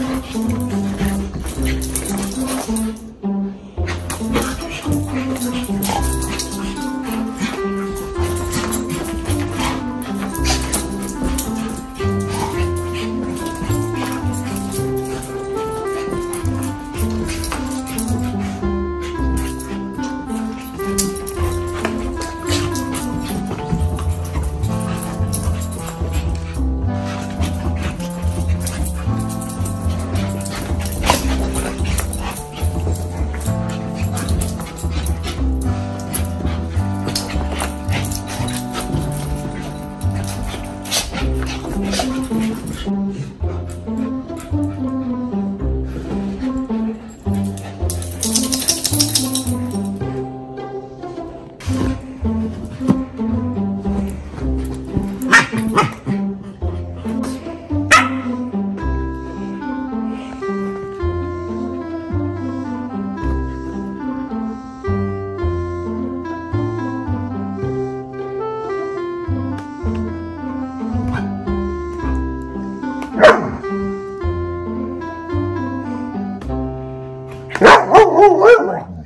嗯嗯嗯 Come on.